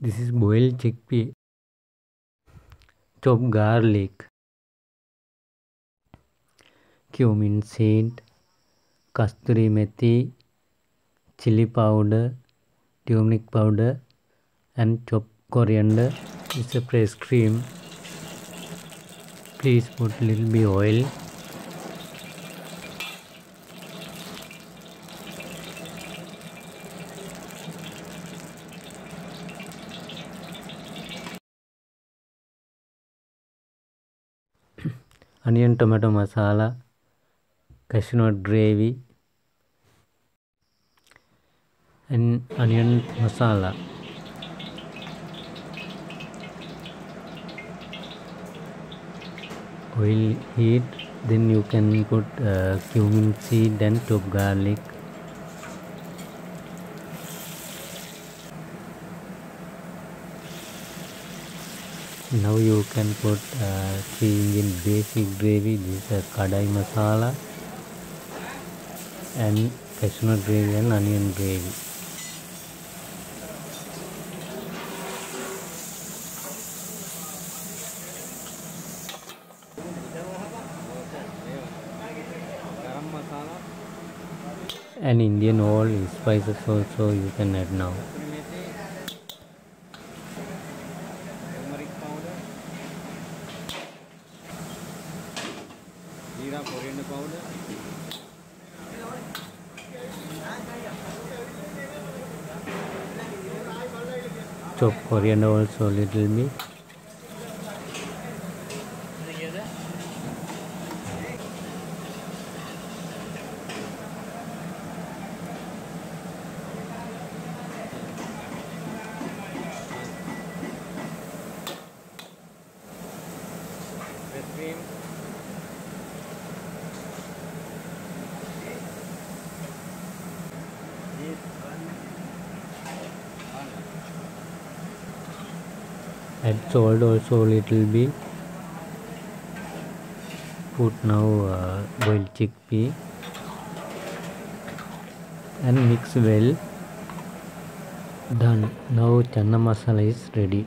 This is boiled chickpea. Chop garlic, cumin seed, kasturi methi, chili powder, turmeric powder and chopped coriander. It's a fresh cream. Please put little bit oil. Onion tomato masala cashew nut gravy and onion masala. Oil heat then you can put uh, cumin seed and chopped garlic now you can put uh, three Indian basic gravy this is kadai masala and cashew nut gravy and onion gravy. And indian oil spices also you can add now kasuri methi turmeric powder jeera coriander powder chop coriander also a little bit fresh cream cheese add salt also little bit. Put now uh, boiled chickpea. And mix well. Done. Now chana masala is ready